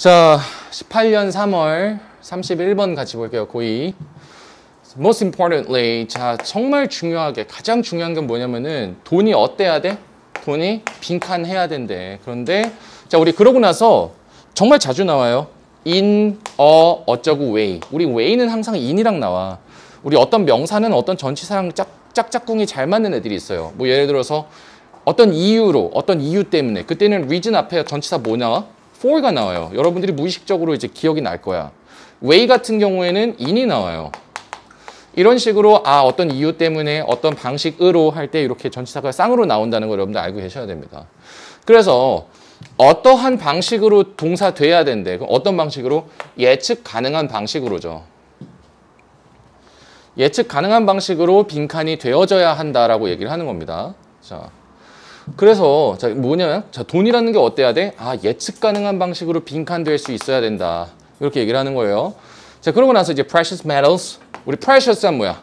자, 18년 3월 31번 같이 볼게요. 고2. Most importantly, 자, 정말 중요하게, 가장 중요한 건 뭐냐면은 돈이 어때야 돼? 돈이 빈칸해야 된대. 그런데, 자, 우리 그러고 나서 정말 자주 나와요. in, 어, 어쩌고 way. 우리 way는 항상 in이랑 나와. 우리 어떤 명사는 어떤 전치사랑 짝, 짝짝꿍이 잘 맞는 애들이 있어요. 뭐 예를 들어서 어떤 이유로, 어떤 이유 때문에. 그때는 reason 앞에 전치사 뭐 나와? For가 나와요. 여러분들이 무의식적으로 이제 기억이 날 거야. way 같은 경우에는 in이 나와요. 이런 식으로 아 어떤 이유 때문에 어떤 방식으로 할 때 이렇게 전치사가 쌍으로 나온다는 걸 여러분들 알고 계셔야 됩니다. 그래서 어떠한 방식으로 동사 돼야 된대. 그럼 어떤 방식으로? 예측 가능한 방식으로죠. 예측 가능한 방식으로 빈칸이 되어져야 한다라고 얘기를 하는 겁니다. 자, 그래서 자 뭐냐? 자 돈이라는 게 어때야 돼? 아 예측 가능한 방식으로 빈칸 될 수 있어야 된다. 이렇게 얘기를 하는 거예요. 자 그러고 나서 이제 precious metals 우리 precious한 뭐야?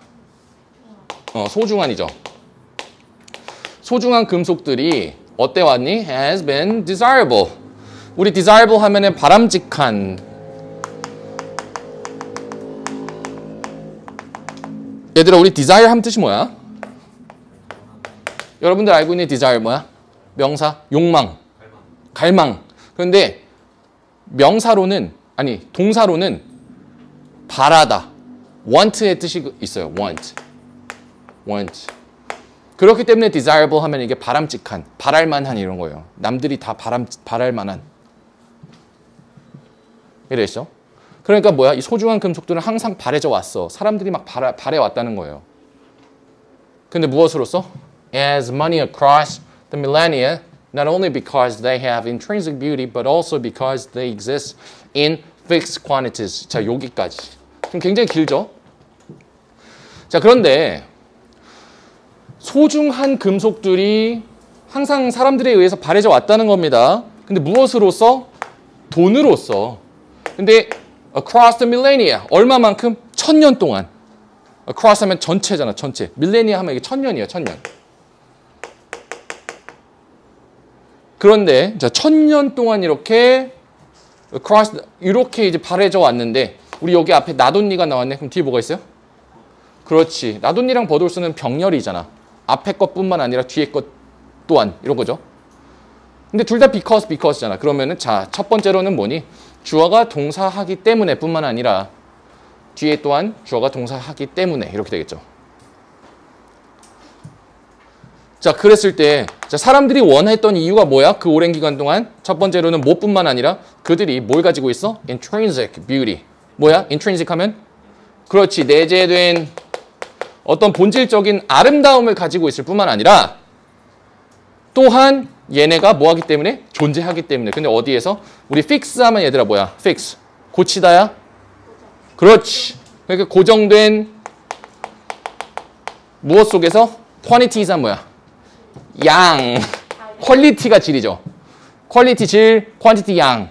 어 소중한이죠. 소중한 금속들이 어때 왔니? has been desirable. 우리 desirable 하면은 바람직한 얘들아 우리 desire 하면 뜻이 뭐야? 여러분들 알고 있는 desire 뭐야? 명사 욕망 갈망 그런데 명사로는 아니 동사로는 바라다 want의 뜻이 있어요 want want 그렇기 때문에 desirable 하면 이게 바람직한 바랄만한 이런 거예요 남들이 다 바람 바랄만한 이래죠 그러니까 뭐야? 이 소중한 금속들은 항상 바래져 왔어. 사람들이 막 바래, 바래 왔다는 거예요. 근데 무엇으로써? As money across the millennia, not only because they have intrinsic beauty, but also because they exist in fixed quantities. 자, 여기까지. 좀 굉장히 길죠? 자, 그런데 소중한 금속들이 항상 사람들에 의해서 바래져 왔다는 겁니다. 근데 무엇으로써? 돈으로써. 근데 across the millennia 얼마만큼? 천년 동안 across 하면 전체잖아 전체 millennia 하면 이게 천년이에요 천년 그런데 자 천년 동안 이렇게 across 이렇게 이제 바래져 왔는데 우리 여기 앞에 나돈니가 나왔네 그럼 뒤에 뭐가 있어요? 그렇지 나돈니랑 버돌스는 병렬이잖아 앞에 것뿐만 아니라 뒤에 것 또한 이런 거죠 근데 둘 다 because because잖아 그러면은 자 첫 번째로는 뭐니? 주어가 동사하기 때문에 뿐만 아니라 뒤에 또한 주어가 동사하기 때문에 이렇게 되겠죠. 자, 그랬을 때 자, 사람들이 원했던 이유가 뭐야? 그 오랜 기간 동안 첫 번째로는 뭐뿐만 아니라 그들이 뭘 가지고 있어? intrinsic beauty. 뭐야? intrinsic 하면 그렇지. 내재된 어떤 본질적인 아름다움을 가지고 있을 뿐만 아니라 또한 얘네가 뭐 하기 때문에? 존재하기 때문에. 근데 어디에서? 우리 fix 하면 얘들아 뭐야? fix. 고치다야? 그렇지. 그러니까 고정된 무엇 속에서? quantities가 뭐야? 양. quality가 질이죠. quality 질, quantity 양.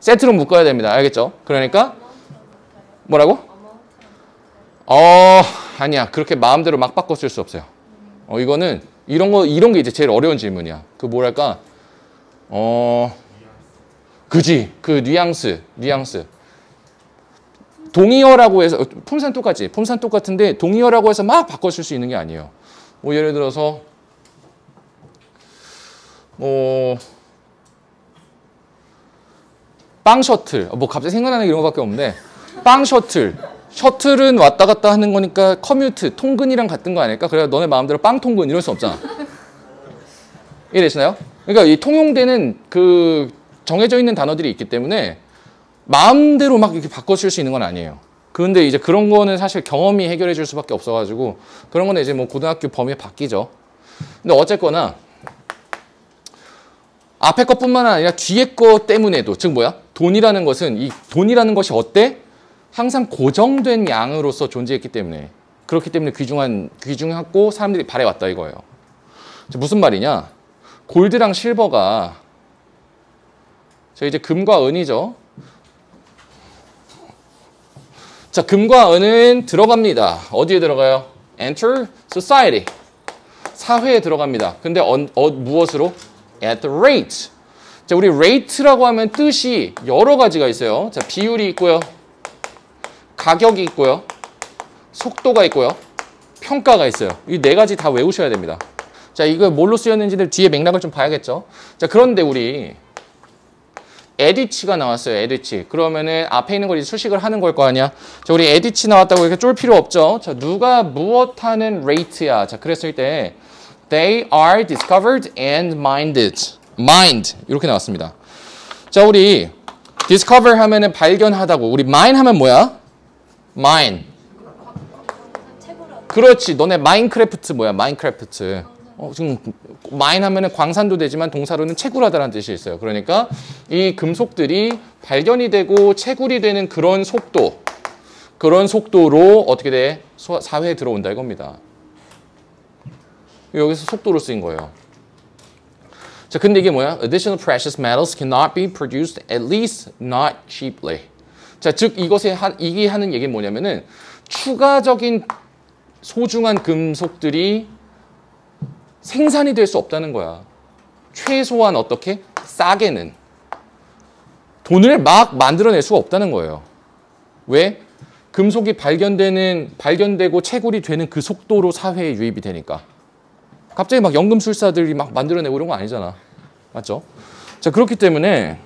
세트로 묶어야 됩니다. 알겠죠? 그러니까 뭐라고? 어, 아니야. 그렇게 마음대로 막 바꿔 쓸 수 없어요. 어, 이거는 이런 거 이런 게 이제 제일 어려운 질문이야. 그 뭐랄까? 어 그지 그 뉘앙스 뉘앙스 동의어라고 해서 품산 똑같지 품산 똑같은데 동의어라고 해서 막 바꿔줄 수 있는 게 아니에요. 뭐 예를 들어서 뭐 빵 셔틀 뭐 갑자기 생각나는 이런 거밖에 없는데 빵 셔틀 셔틀은 왔다 갔다 하는 거니까 커뮤트, 통근이랑 같은 거 아닐까? 그래야 너네 마음대로 빵 통근 이럴 수 없잖아. 이해되시나요? 그러니까 이 통용되는 그 정해져 있는 단어들이 있기 때문에 마음대로 막 이렇게 바꿔줄 수 있는 건 아니에요. 그런데 이제 그런 거는 사실 경험이 해결해 줄 수밖에 없어가지고 그런 거는 이제 뭐 고등학교 범위에 바뀌죠. 근데 어쨌거나 앞에 것뿐만 아니라 뒤에 것 때문에도 즉 뭐야? 돈이라는 것은 이 돈이라는 것이 어때? 항상 고정된 양으로서 존재했기 때문에 그렇기 때문에 귀중한 귀중하고 사람들이 바래왔다 이거예요. 무슨 말이냐? 골드랑 실버가 저 이제 금과 은이죠. 자, 금과 은은 들어갑니다. 어디에 들어가요? Enter society. 사회에 들어갑니다. 근데 어, 어, 무엇으로? At the rate. 자, 우리 rate라고 하면 뜻이 여러 가지가 있어요. 자, 비율이 있고요. 가격이 있고요. 속도가 있고요. 평가가 있어요. 이 네 가지 다 외우셔야 됩니다. 자, 이거 뭘로 쓰였는지를 뒤에 맥락을 좀 봐야겠죠. 자, 그런데 우리 at which가 나왔어요. at which. 그러면은 앞에 있는 걸 이제 수식을 하는 걸 거 아니야. 자, 우리 at which 나왔다고 이렇게 쫄 필요 없죠. 자, 누가 무엇 하는 rate야. 자, 그랬을 때 they are discovered and minded. mind 이렇게 나왔습니다. 자, 우리 discover 하면은 발견하다고. 우리 mine 하면 뭐야? mine. 그렇지. 너네 마인크래프트 뭐야? 마인크래프트. 어, 지금 마인 하면은 광산도 되지만 동사로는 채굴하다라는 뜻이 있어요. 그러니까 이 금속들이 발견이 되고 채굴이 되는 그런 속도, 그런 속도로 어떻게 돼? 사회에 들어온다 이겁니다. 여기서 속도로 쓰인 거예요. 자, 근데 이게 뭐야? Additional precious metals cannot be produced, at least not cheaply. 자, 즉 이것에 하, 이게 하는 얘기는 뭐냐면은 추가적인 소중한 금속들이 생산이 될 수 없다는 거야. 최소한 어떻게? 싸게는. 돈을 막 만들어낼 수가 없다는 거예요. 왜? 금속이 발견되는, 발견되고 채굴이 되는 그 속도로 사회에 유입이 되니까. 갑자기 막 연금술사들이 막 만들어내고 이런 거 아니잖아. 맞죠? 자, 그렇기 때문에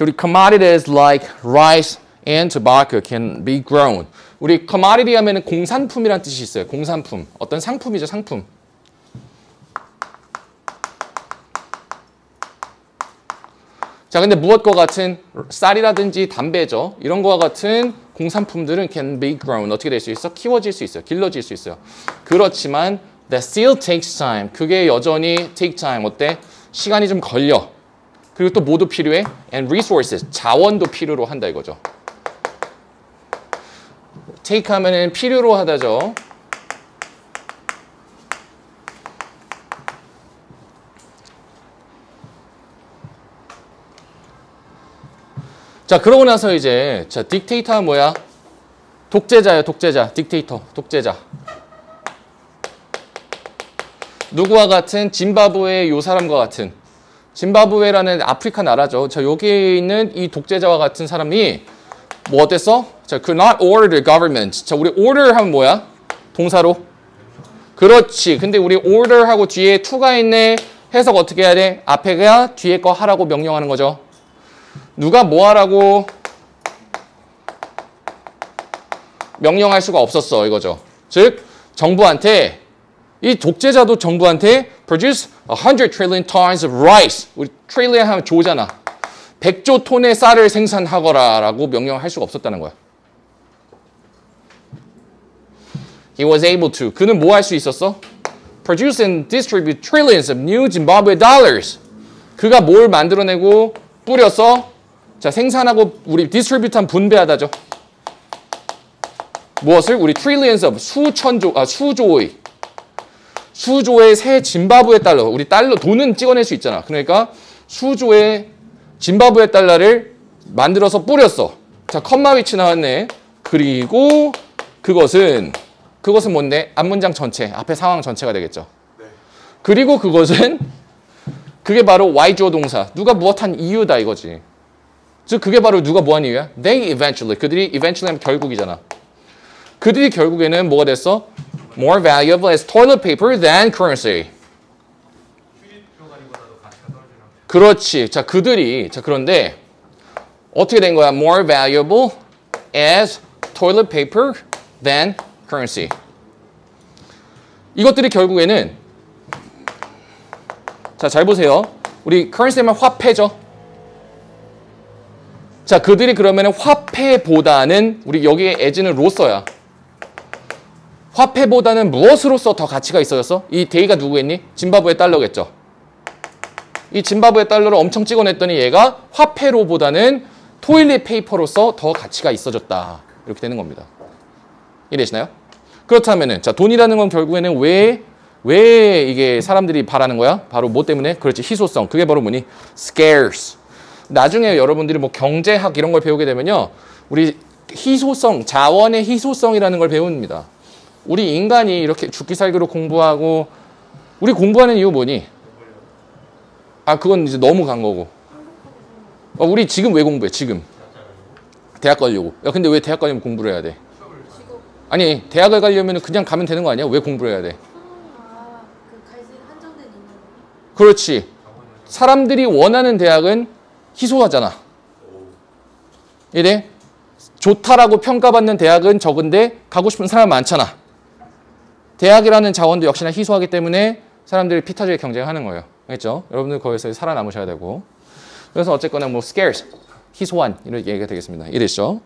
우리 commodities like rice and tobacco can be grown. 우리 commodity 하면은 공산품이란 뜻이 있어요. 공산품. 어떤 상품이죠, 상품. 자, 근데 무엇과 같은 쌀이라든지 담배죠. 이런 거와 같은 공산품들은 can be grown. 어떻게 될 수 있어? 키워질 수 있어요. 길러질 수 있어요. 그렇지만 that still takes time. 그게 여전히 take time. 어때? 시간이 좀 걸려. 그리고 또 뭐도 필요해? and resources. 자원도 필요로 한다 이거죠. take 하면은 필요로 하다죠. 자, 그러고 나서 이제 자, 딕테이터가 뭐야? 독재자예요, 독재자. 딕테이터, 독재자. 누구와 같은 짐바브웨 요 사람과 같은 짐바브웨라는 아프리카 나라죠. 자, 여기 있는 이 독재자와 같은 사람이 뭐 어땠어? 자, could not order government. 자, 우리 order 하면 뭐야? 동사로. 그렇지. 근데 우리 order 하고 뒤에 to가 있네. 해석 어떻게 해야 돼? 앞에가 뒤에 거 하라고 명령하는 거죠. 누가 뭐 하라고 명령할 수가 없었어 이거죠. 즉 정부한테 이 독재자도 정부한테 produce 100 trillion tons of rice. 우리 trillion 하면 조잖아. 100조 톤의 쌀을 생산하거라 라고 명령할 수가 없었다는 거야. He was able to. 그는 뭐 할 수 있었어? Produce and distribute trillions of new Zimbabwe dollars. 그가 뭘 만들어내고 뿌렸어? 자, 생산하고 우리 distribute한 분배하다죠. 무엇을? 우리 of 수천조, 아, 수조의 수조의 새 짐바브웨 달러, 우리 달러 돈은 찍어낼 수 있잖아. 그러니까 수조의 짐바브웨 달러를 만들어서 뿌렸어. 자, 콤마 which 나왔네. 그리고 그것은 그것은 뭔데? 앞문장 전체, 앞에 상황 전체가 되겠죠. 네. 그리고 그것은 그게 바로 Y주어 동사. 누가 무엇한 이유다 이거지. 즉 그게 바로 누가 뭐한 이유야? They eventually. 그들이 eventually 하면 결국이잖아. 그들이 결국에는 뭐가 됐어? More valuable as toilet paper than currency. 그렇지. 자, 그들이 자, 그런데 어떻게 된 거야? More valuable as toilet paper than currency. 이것들이 결국에는 자, 잘 보세요. 우리 currency면 화폐죠. 자, 그들이 그러면 화폐보다는 우리 여기에 as는 로서야. 화폐보다는 무엇으로서 더 가치가 있어졌어? 이 데이가 누구겠니? 짐바브웨 달러겠죠. 이 짐바브웨 달러를 엄청 찍어냈더니 얘가 화폐로보다는 토일릿 페이퍼로서 더 가치가 있어졌다. 이렇게 되는 겁니다. 이해되시나요? 그렇다면은 자 돈이라는 건 결국에는 왜왜 이게 사람들이 바라는 거야? 바로 뭐 때문에? 그렇지 희소성. 그게 바로 뭐니? scarce. 나중에 여러분들이 뭐 경제학 이런 걸 배우게 되면요. 우리 희소성, 자원의 희소성이라는 걸 배웁니다. 우리 인간이 이렇게 죽기 살기로 공부하고 우리 공부하는 이유 뭐니? 아 그건 이제 너무 간 거고. 어, 우리 지금 왜 공부해? 지금 대학 가려고. 야 근데 왜 대학 가려면 공부를 해야 돼? 아니 대학을 가려면 그냥 가면 되는 거 아니야? 왜 공부를 해야 돼? 한정된 인원. 그렇지. 사람들이 원하는 대학은 희소하잖아. 이래? 좋다라고 평가받는 대학은 적은데 가고 싶은 사람 많잖아. 대학이라는 자원도 역시나 희소하기 때문에 사람들이 피타지게 경쟁하는 거예요. 알겠죠? 여러분들 거기서 살아남으셔야 되고. 그래서 어쨌거나 뭐 scarce, 희소한 이런 얘기가 되겠습니다. 이해되시죠?